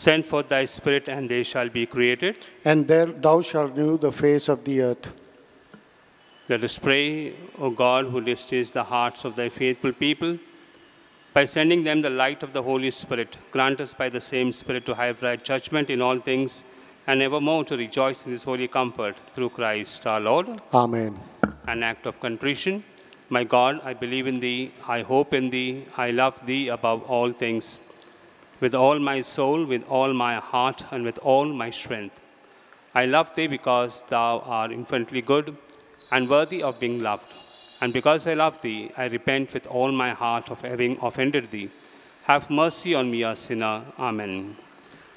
Send forth thy Spirit, and they shall be created. And there thou shalt renew the face of the earth. Let us pray, O God, who distillest the hearts of thy faithful people, by sending them the light of the Holy Spirit, grant us by the same Spirit to have right judgment in all things, and evermore to rejoice in this holy comfort through Christ our Lord. Amen. An act of contrition. My God, I believe in thee, I hope in thee, I love thee above all things. With all my soul, with all my heart, and with all my strength. I love thee because thou art infinitely good and worthy of being loved. And because I love thee, I repent with all my heart of having offended thee. Have mercy on me, a sinner. Amen.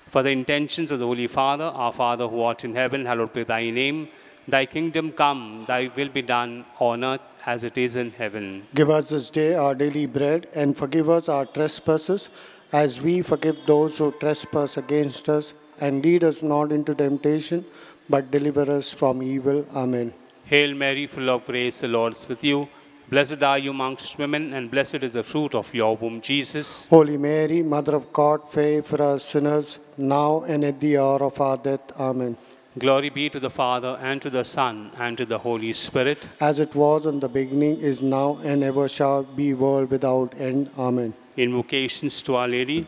For the intentions of the Holy Father, our Father who art in heaven, hallowed be thy name. Thy kingdom come, thy will be done on earth as it is in heaven. Give us this day our daily bread, and forgive us our trespasses, as we forgive those who trespass against us. And lead us not into temptation, but deliver us from evil. Amen. Hail Mary, full of grace, the Lord is with you. Blessed are you amongst women, and blessed is the fruit of your womb, Jesus. Holy Mary, Mother of God, pray for us sinners, now and at the hour of our death. Amen. Glory be to the Father, and to the Son, and to the Holy Spirit. As it was in the beginning, is now, and ever shall be, world without end. Amen. Invocations to Our Lady.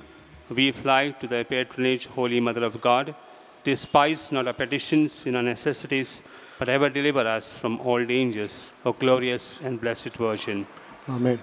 We fly to the patronage, Holy Mother of God. Despise not our petitions in our necessities, but ever deliver us from all dangers, O glorious and blessed Virgin. Amen.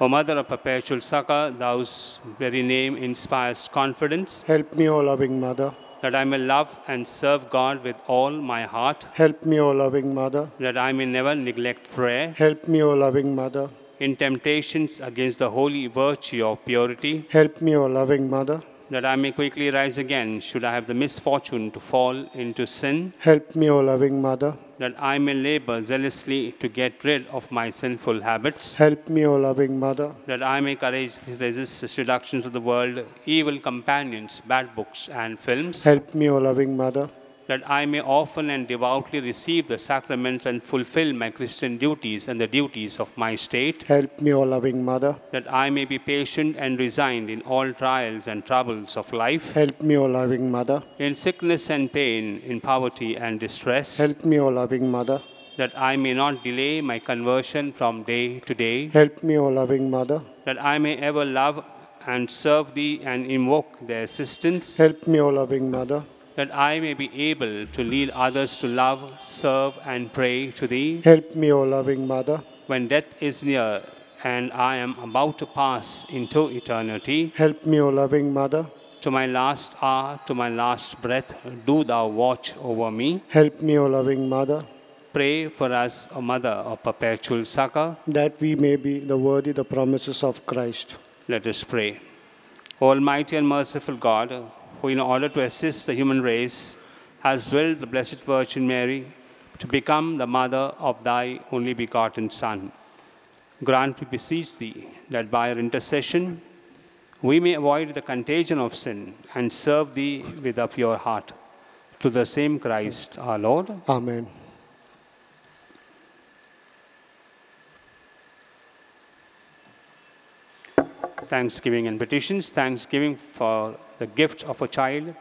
O Mother of perpetual succor, thou's very name inspires confidence, Help me, O loving Mother. That I may love and serve God with all my heart, Help me, O loving Mother. that I may never neglect prayer, Help me, O loving Mother. in temptations against the holy virtue of purity, Help me, O loving Mother. That I may quickly rise again should I have the misfortune to fall into sin, Help me, O loving Mother. that I may labor zealously to get rid of my sinful habits, Help me, O loving Mother. that I may courageously resist the seductions of the world, evil companions, bad books, and films, Help me, O loving Mother. That I may often and devoutly receive the sacraments and fulfill my Christian duties and the duties of my state, Help me, O loving Mother. that I may be patient and resigned in all trials and troubles of life, Help me, O loving Mother. in sickness and pain, in poverty and distress, Help me, O loving Mother. that I may not delay my conversion from day to day, Help me, O loving Mother. that I may ever love and serve thee and invoke their assistance, Help me, O loving Mother. That I may be able to lead others to love, serve, and pray to thee Help me, O loving Mother. when death is near and I am about to pass into eternity. Help me, O loving Mother. To my last hour, to my last breath, do thou watch over me. Help me, O loving Mother, Pray for us, O Mother of perpetual succor. that we may be the worthy the promises of Christ. Let us pray. Almighty and merciful God, who in order to assist the human race has willed the Blessed Virgin Mary to become the mother of thy only begotten Son, grant, we beseech thee, that by her intercession we may avoid the contagion of sin and serve thee with a pure heart. To the same Christ our Lord. Amen. Thanksgiving and petitions. Thanksgiving for the gift of a child,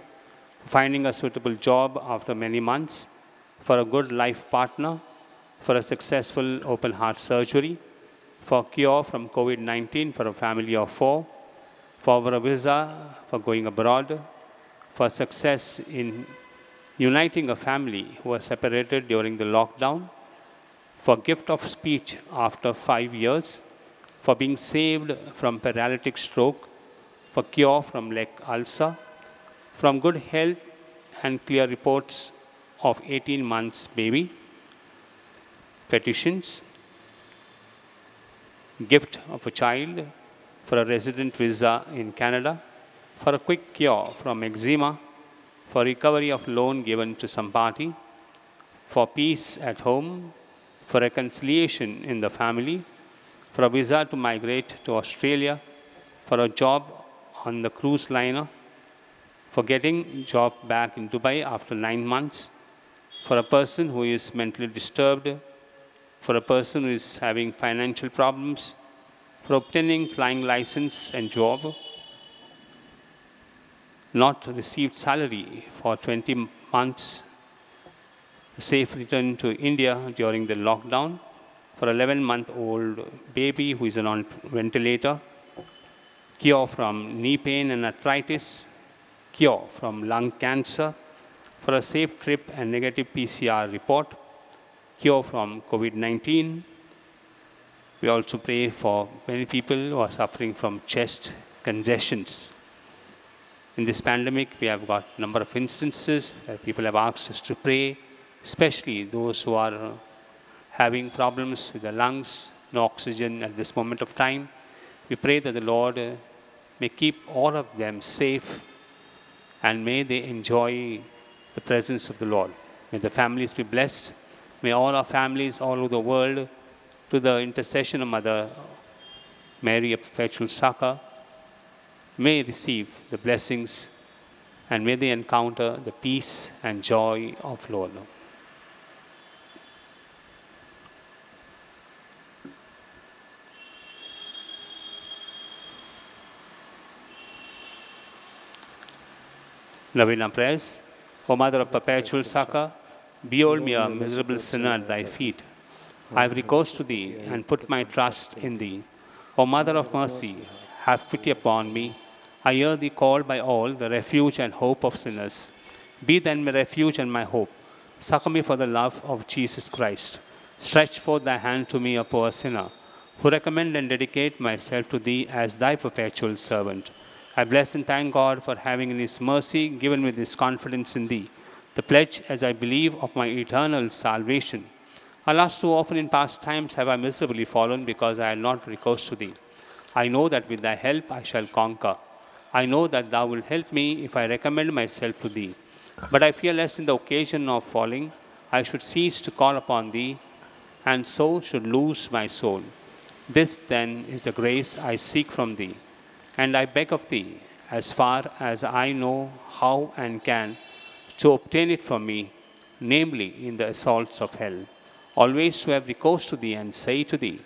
finding a suitable job after many months, for a good life partner, for a successful open heart surgery, for cure from COVID 19 for a family of four, for a visa for going abroad, for success in uniting a family who was separated during the lockdown, for gift of speech after five years, for being saved from paralytic stroke, for cure from leg ulcer, from good health and clear reports of 18 months baby, petitions, gift of a child, for a resident visa in Canada, for a quick cure from eczema, for recovery of loan given to some party, for peace at home, for reconciliation in the family, for a visa to migrate to Australia, for a job on the cruise liner, for getting job back in Dubai after nine months, for a person who is mentally disturbed, for a person who is having financial problems, for obtaining flying license and job, not received salary for 20 months, safe return to India during the lockdown, for 11 month old baby who is on ventilator, cure from knee pain and arthritis, cure from lung cancer, for a safe trip and negative PCR report, cure from COVID 19. We also pray for many people who are suffering from chest congestions. In this pandemic, we have got a number of instances where people have asked us to pray, especially those who are having problems with the lungs, no oxygen at this moment of time. We pray that the Lord uh, may keep all of them safe and may they enjoy the presence of the Lord. May the families be blessed. May all our families all over the world, through the intercession of Mother Mary of Perpetual Succor, may receive the blessings and may they encounter the peace and joy of Lord. Novena prayers. O Mother of Perpetual Succor, behold me a miserable sinner at thy feet. I have recourse to thee and put my trust in thee. O Mother of Mercy, have pity upon me. I hear thee called by all, the refuge and hope of sinners. Be then my refuge and my hope. Succor me for the love of Jesus Christ. Stretch forth thy hand to me, a poor sinner, who recommend and dedicate myself to thee as thy perpetual servant. I bless and thank God for having in his mercy given me this confidence in thee, the pledge, as I believe, of my eternal salvation. Alas, too often in past times have I miserably fallen because I had not recourse to thee. I know that with thy help I shall conquer. I know that thou wilt help me if I recommend myself to thee. But I fear lest in the occasion of falling I should cease to call upon thee, and so should lose my soul. This then is the grace I seek from thee, and I beg of thee, as far as I know how and can, to obtain it from me, namely in the assaults of hell. Always to have recourse to thee and say to thee,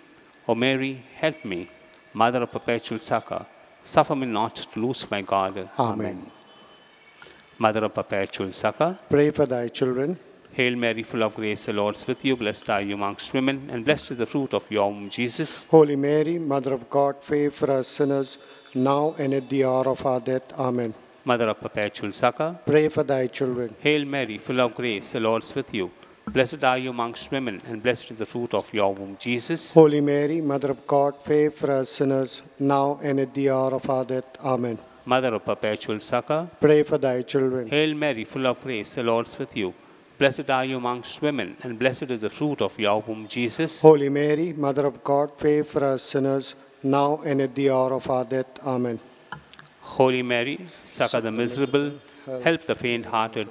O Mary, help me, Mother of perpetual succor, suffer me not to lose my God. Amen. Mother of perpetual succor, Pray for thy children. Hail Mary, full of grace, the Lord is with you. Blessed are you amongst women, and blessed is the fruit of your womb, Jesus. Holy Mary, Mother of God, pray for us sinners, now and at the hour of our death. Amen. Mother of perpetual succor, Pray for thy children. Hail Mary, full of grace, the Lord is with you. Blessed are you amongst women, and blessed is the fruit of your womb, Jesus. Holy Mary, Mother of God, pray for us sinners, now and at the hour of our death. Amen. Mother of perpetual succor, Pray for thy children. Hail Mary, full of grace, the Lord is with you. Blessed are you amongst women, and blessed is the fruit of your womb, Jesus. Holy Mary, Mother of God, pray for us sinners, now and at the hour of our death. Amen. Holy Mary, succor the miserable, help the faint hearted,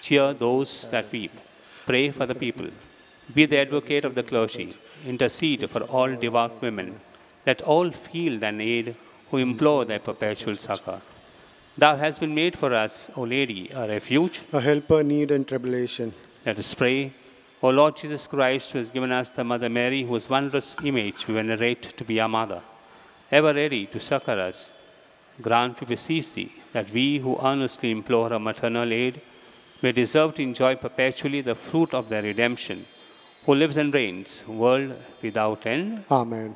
cheer those that weep. Pray for the people. Be the advocate of the clergy. Intercede for all devout women. Let all feel thine aid who implore thy perpetual succor. Thou hast been made for us, O Lady, a refuge. A helper, need, and tribulation. Let us pray. O Lord Jesus Christ, who has given us the Mother Mary, whose wondrous image we venerate to be our mother, ever ready to succor us, grant, we beseech thee, that we who earnestly implore her maternal aid may deserve to enjoy perpetually the fruit of their redemption, who lives and reigns, world without end. Amen.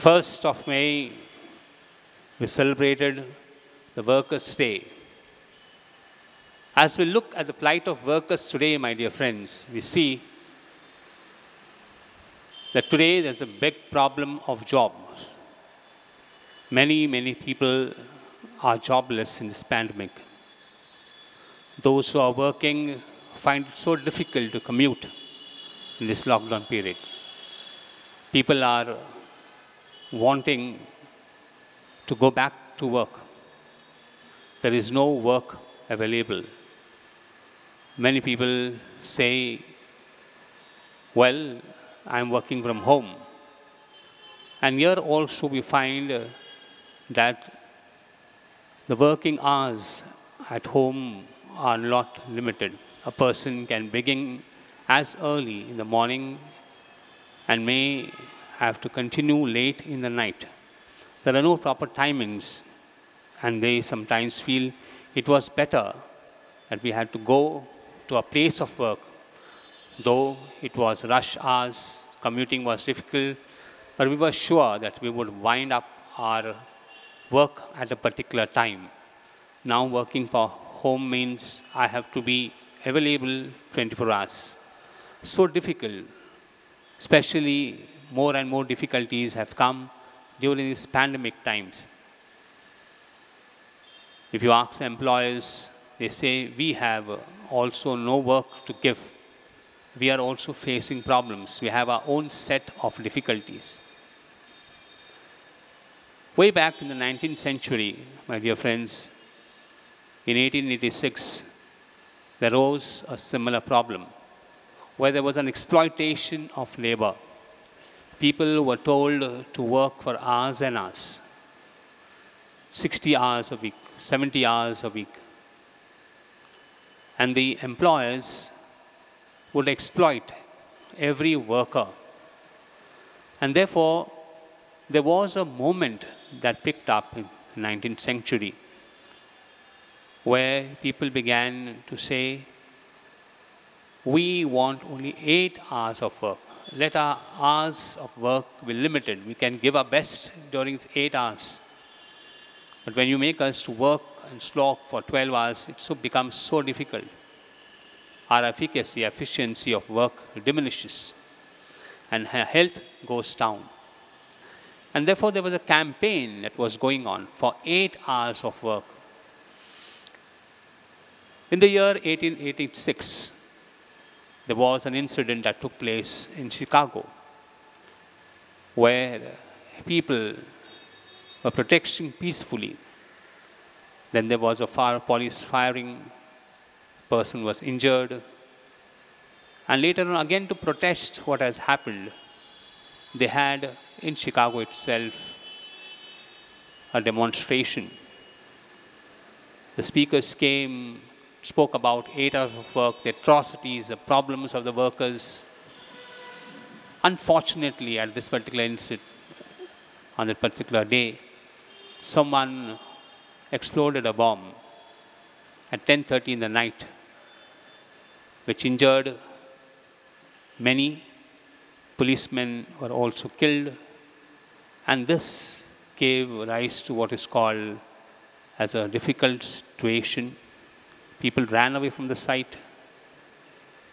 The 1st of May, we celebrated the Workers' Day. As we look at the plight of workers today, my dear friends, we see that today there's a big problem of jobs. Many, many people are jobless in this pandemic. Those who are working find it so difficult to commute in this lockdown period. People are wanting to go back to work. There is no work available. Many people say, Well, I'm working from home. And here also we find uh, that the working hours at home are not limited. A person can begin as early in the morning and may have to continue late in the night. There are no proper timings, and they sometimes feel it was better that we had to go to a place of work, though it was rush hours, commuting was difficult, but we were sure that we would wind up our work at a particular time. Now, working for home means I have to be available 24 hours. So difficult, especially more and more difficulties have come during these pandemic times. If you ask employers, they say we have also no work to give. We are also facing problems. We have our own set of difficulties. Way back in the 19th century, my dear friends, in 1886, there arose a similar problem where there was an exploitation of labor. People were told to work for hours and hours 60 hours a week, 70 hours a week. And the employers would exploit every worker. And therefore, there was a moment that picked up in the 19th century where people began to say, we want only eight hours of work. Let our hours of work be limited. We can give our best during these eight hours. But when you make us to work and slog for 12 hours, it so becomes so difficult. Our efficacy, efficiency of work diminishes, and her health goes down. And therefore, there was a campaign that was going on for eight hours of work. In the year 1886, there was an incident that took place in Chicago where people were protesting peacefully. Then there was a fire, police firing, person was injured. And later on, again to protest what has happened, they had in Chicago itself a demonstration. The speakers came, spoke about eight hours of work, the atrocities, the problems of the workers. Unfortunately, at this particular incident, on that particular day, someone exploded a bomb at 10:30 in the night, which injured many. Policemen were also killed, and this gave rise to what is called as a difficult situation. People ran away from the site.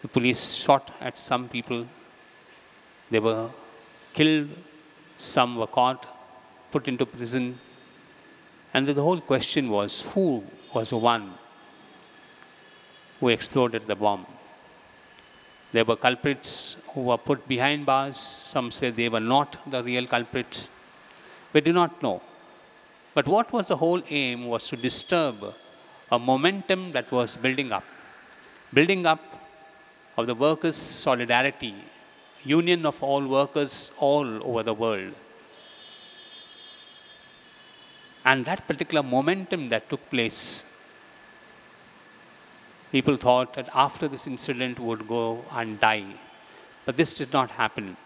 The police shot at some people. They were killed. Some were caught, put into prison. And the whole question was who was the one who exploded the bomb? There were culprits who were put behind bars. Some say they were not the real culprits. We do not know. But what was the whole aim was to disturb a momentum that was building up. Building up of the workers' solidarity, union of all workers all over the world. And that particular momentum that took place, people thought that after this incident would go and die. But this did not happen.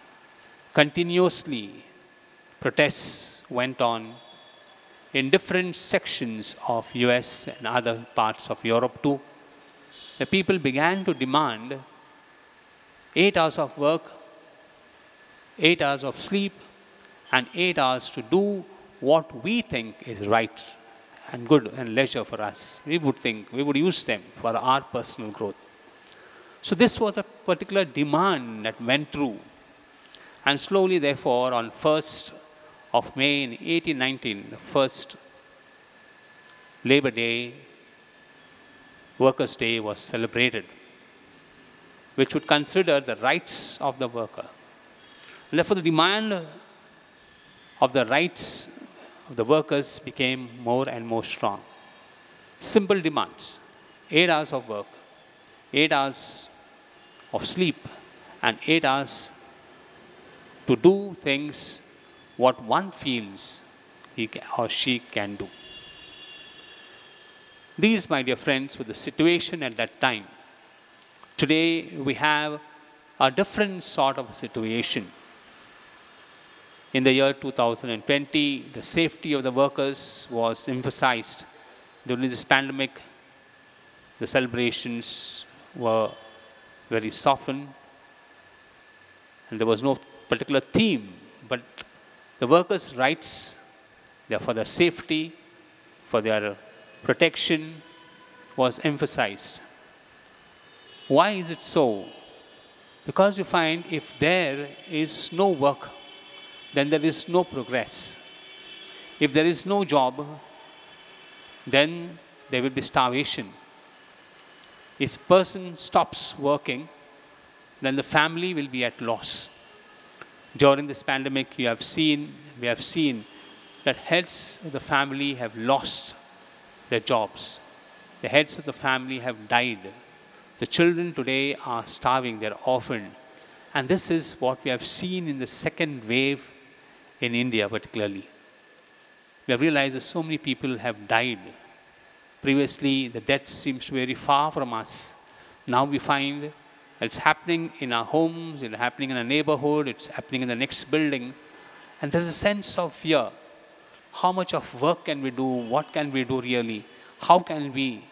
Continuously, protests went on in different sections of US and other parts of Europe too. The people began to demand eight hours of work, eight hours of sleep, and eight hours to do what we think is right and good and leisure for us. We would think, we would use them for our personal growth. So this was a particular demand that went through. And slowly, therefore, on 1st of May in 1819, the first Labor Day, Workers' Day was celebrated, which would consider the rights of the worker. And therefore, the demand of the rights of the workers became more and more strong. Simple demands eight hours of work, eight hours of sleep, and eight hours to do things what one feels he or she can do. These, my dear friends, were the situation at that time. Today, we have a different sort of situation. In the year 2020, the safety of the workers was emphasized. During this pandemic, the celebrations were very softened, and there was no particular theme, but the workers' rights, for their safety, for their protection, was emphasized. Why is it so? Because we find if there is no work, then there is no progress. If there is no job, then there will be starvation. If a person stops working, then the family will be at loss. During this pandemic, you have seen, we have seen that heads of the family have lost their jobs. The heads of the family have died. The children today are starving, they're orphaned. And this is what we have seen in the second wave in India, particularly. We have realized that so many people have died. Previously, the death seems very far from us. Now we find it's happening in our homes, it's happening in our neighborhood, it's happening in the next building. And there's a sense of fear. How much of work can we do? What can we do really? How can we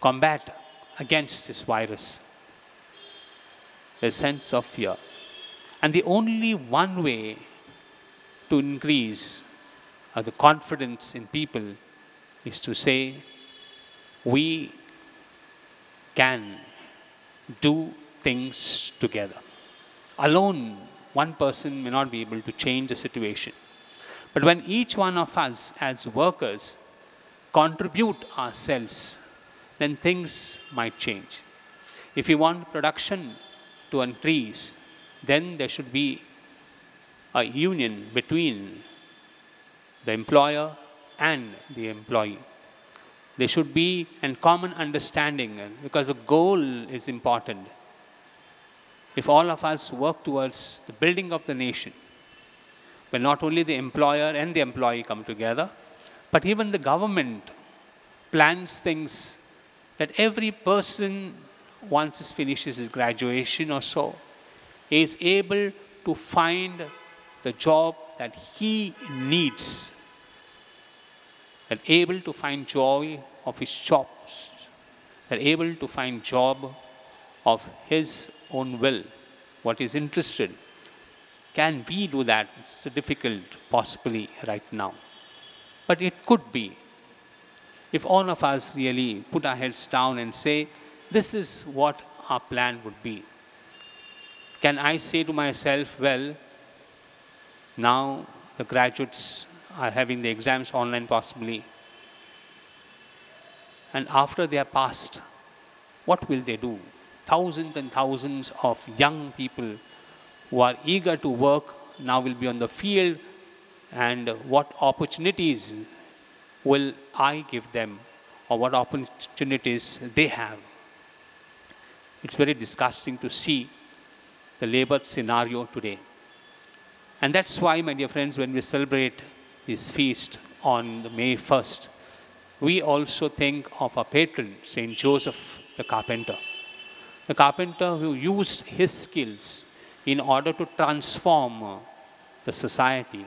combat against this virus? A sense of fear. And the only one way to increase uh, the confidence in people is to say, we can do things together. Alone, one person may not be able to change the situation. But when each one of us, as workers, contribute ourselves, then things might change. If we want production to increase, then there should be a union between the employer and the employee. There should be a common understanding uh, because the goal is important. If all of us work towards the building of the nation, where not only the employer and the employee come together, but even the government plans things that every person, once he finishes his graduation or so, is able to find the job that he needs that able to find joy of his jobs, that able to find job of his own will, what is interested. Can we do that? It's difficult, possibly, right now. But it could be. If all of us really put our heads down and say, this is what our plan would be. Can I say to myself, well, now the graduates are having the exams online possibly. And after they are passed, what will they do? Thousands and thousands of young people who are eager to work now will be on the field and what opportunities will I give them or what opportunities they have. It's very disgusting to see the labor scenario today. And that's why, my dear friends, when we celebrate this feast on May 1st, we also think of our patron, Saint Joseph the carpenter. The carpenter who used his skills, in order to transform the society.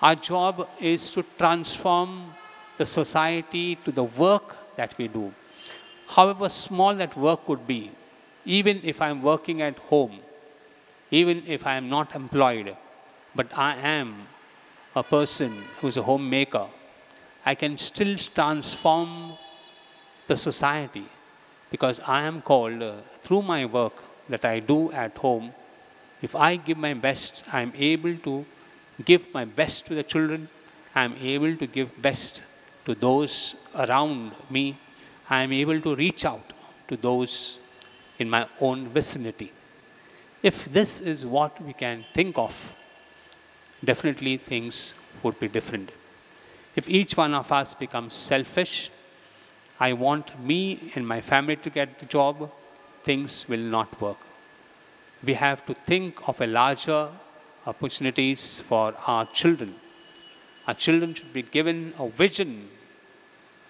Our job is to transform the society to the work that we do. However small that work could be, even if I'm working at home, even if I am not employed, but I am a person who's a homemaker, I can still transform the society because I am called uh, through my work that I do at home. If I give my best, I am able to give my best to the children. I am able to give best to those around me. I am able to reach out to those in my own vicinity. If this is what we can think of, definitely things would be different. If each one of us becomes selfish, I want me and my family to get the job, things will not work. We have to think of a larger opportunities for our children. Our children should be given a vision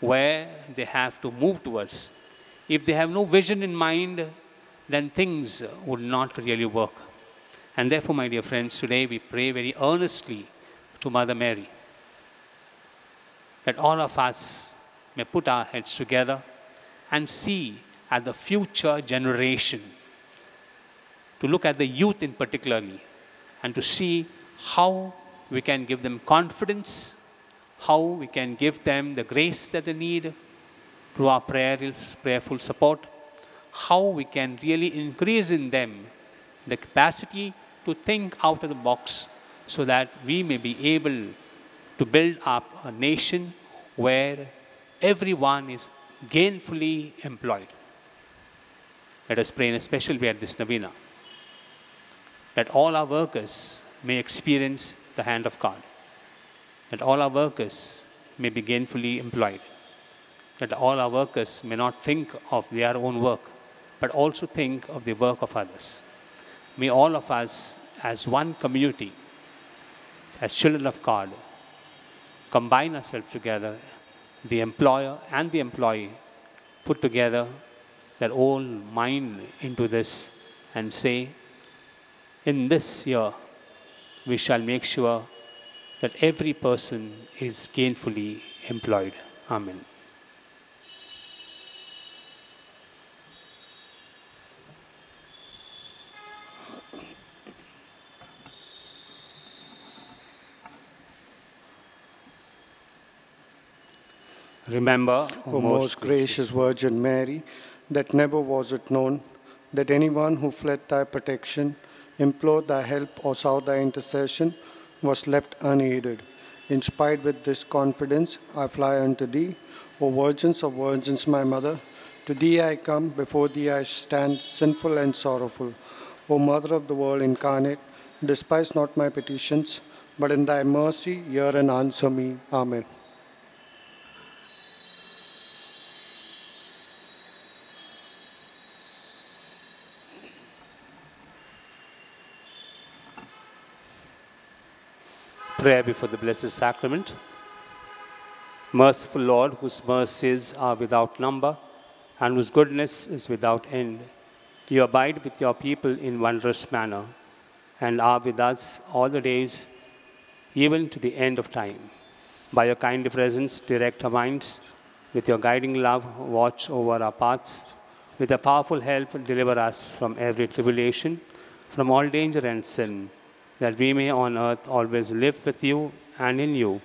where they have to move towards. If they have no vision in mind, then things would not really work. And therefore, my dear friends, today we pray very earnestly to Mother Mary that all of us may put our heads together and see at the future generation, to look at the youth in particularly, and to see how we can give them confidence, how we can give them the grace that they need through our prayers, prayerful support, how we can really increase in them the capacity to think out of the box so that we may be able to build up a nation where everyone is gainfully employed. Let us pray in a special way at this novena that all our workers may experience the hand of God, that all our workers may be gainfully employed, that all our workers may not think of their own work, but also think of the work of others. May all of us, as one community, as children of God, combine ourselves together, the employer and the employee put together their own mind into this and say, in this year, we shall make sure that every person is gainfully employed. Amen. Remember, O most gracious Virgin Mary, that never was it known that anyone who fled thy protection, implored thy help, or sought thy intercession was left unaided. Inspired with this confidence, I fly unto thee, O Virgins of Virgins, my mother. To thee I come, before thee I stand, sinful and sorrowful. O Mother of the Word incarnate, despise not my petitions, but in thy mercy hear and answer me. Amen. Prayer before the Blessed Sacrament. Merciful Lord, whose mercies are without number and whose goodness is without end, you abide with your people in wondrous manner and are with us all the days, even to the end of time. By your kind presence, direct our minds. With your guiding love, watch over our paths. With your powerful help, deliver us from every tribulation, from all danger and sin that we may on earth always live with you and in you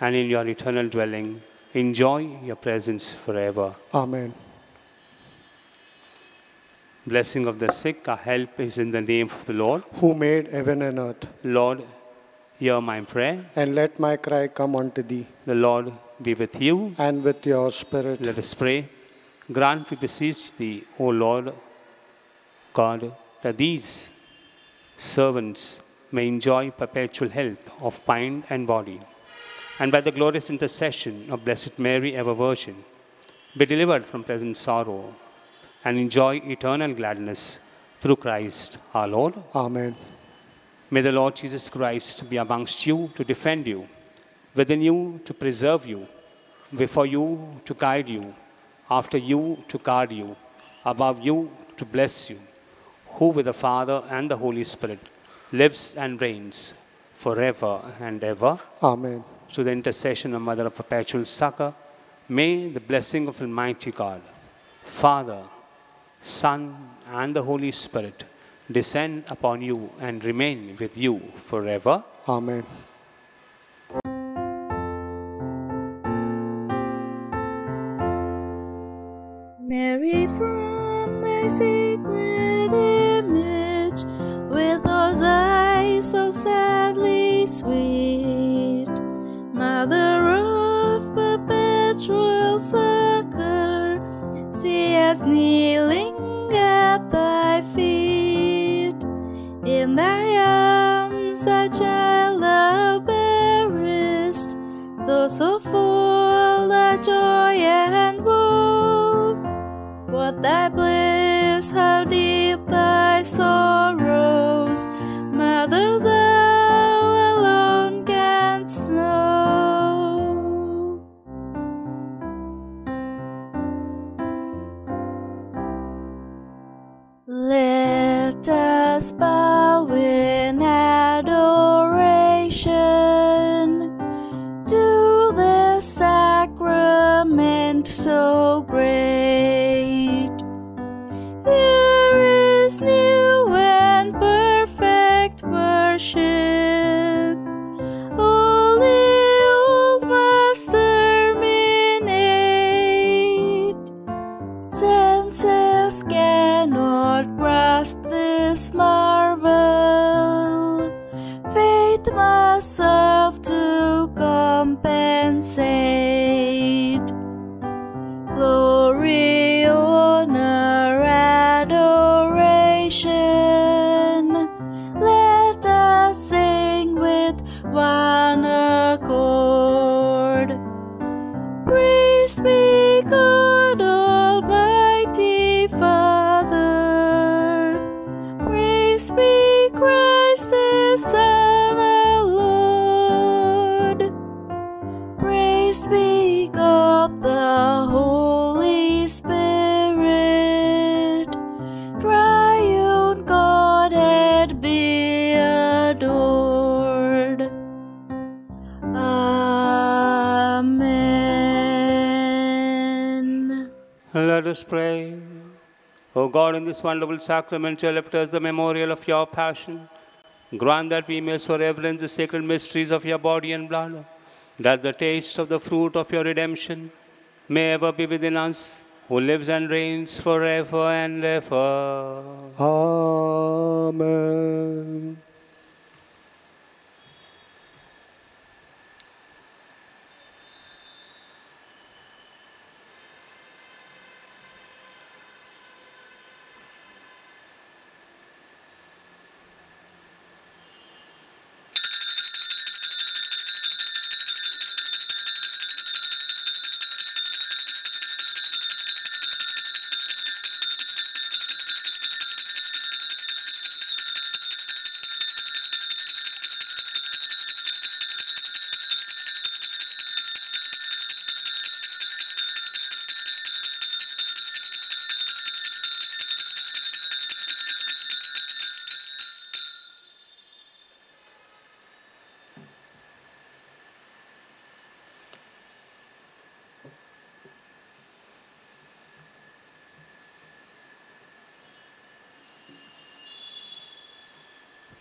and in your eternal dwelling. Enjoy your presence forever. Amen. Blessing of the sick, our help is in the name of the Lord. Who made heaven and earth, Lord, hear my prayer. and let my cry come unto thee, The Lord be with you. and with your spirit. Let us pray. Grant, we beseech thee, O Lord God, that these servants may enjoy perpetual health of mind and body, and by the glorious intercession of Blessed Mary, ever Virgin, be delivered from present sorrow and enjoy eternal gladness through Christ our Lord. Amen. May the Lord Jesus Christ be amongst you to defend you, within you to preserve you, before you to guide you, after you to guard you, above you to bless you, who with the Father and the Holy Spirit lives and reigns forever and ever. Amen. Through the intercession of Mother of Perpetual Succor, may the blessing of Almighty God, Father, Son, and the Holy Spirit descend upon you and remain with you forever. Amen. Us bow O God, in this wonderful sacrament, you left us the memorial of your passion. Grant that we may so reverence the sacred mysteries of your body and blood, that the taste of the fruit of your redemption may ever be within us, who lives and reigns forever and ever. Amen.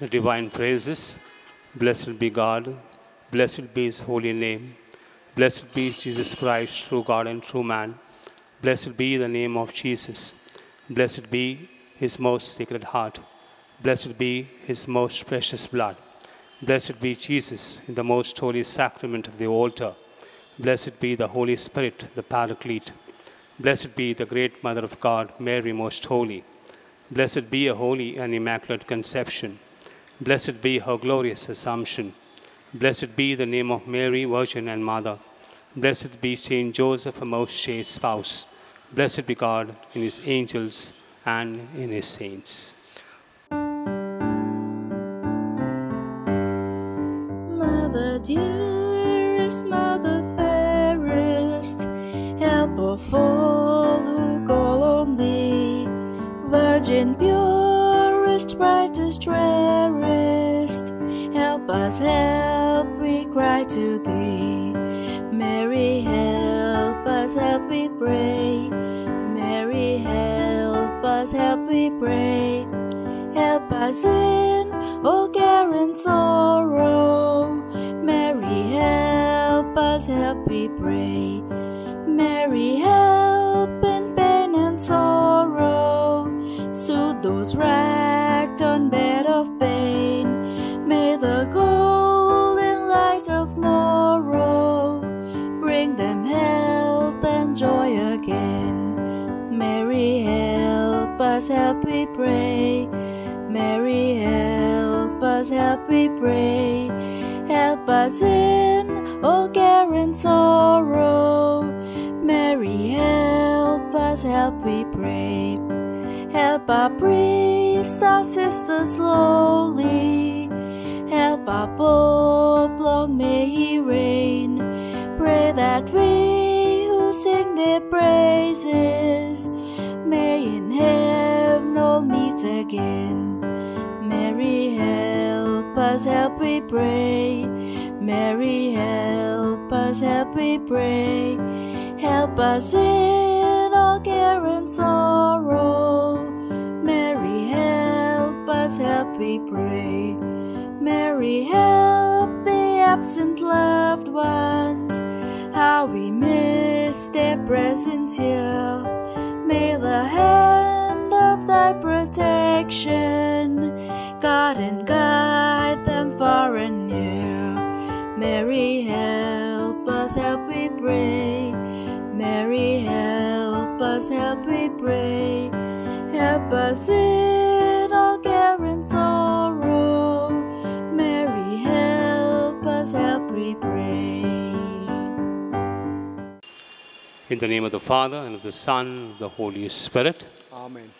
The divine praises. Blessed be God, blessed be his holy name, blessed be Jesus Christ, true God and true man. Blessed be the name of Jesus, blessed be his most sacred heart, blessed be his most precious blood. Blessed be Jesus in the most holy sacrament of the altar. Blessed be the Holy Spirit, the Paraclete. Blessed be the great Mother of God, Mary most holy. Blessed be a holy and immaculate conception. Blessed be her glorious assumption. Blessed be the name of Mary, Virgin and Mother. Blessed be Saint Joseph, a most chaste spouse. Blessed be God in his angels and in his saints. Mother dearest, Mother fairest, help of all who call on thee, Virgin pure brightest, rarest. Help us, help, we cry to thee. Mary, help us, help, we pray. Mary, help us, help, we pray. Help us in all care and sorrow. Mary, help us, help, we pray. Mary, help in pain and sorrow. Soothe those racked on bed us, help, we pray. Mary, help us, help, we pray. Help us in all care and sorrow. Mary, help us, help, we pray. Help our priests, our sisters slowly. Help our Pope, long may he reign. Pray that we who sing their praises may in Mary, help us, help, we pray. Mary, help us, help, we pray. Help us in all care and sorrow. Mary, help us, help, we pray. Mary, help the absent loved ones. How we miss their presence here. May the of thy protection guard and guide them far and near. Mary, help us, help, we pray. Mary, help us, help, we pray. Help us in all care and sorrow. Mary, help us, help, we pray. In the name of the Father, and of the Son, and of the Holy Spirit. Amen.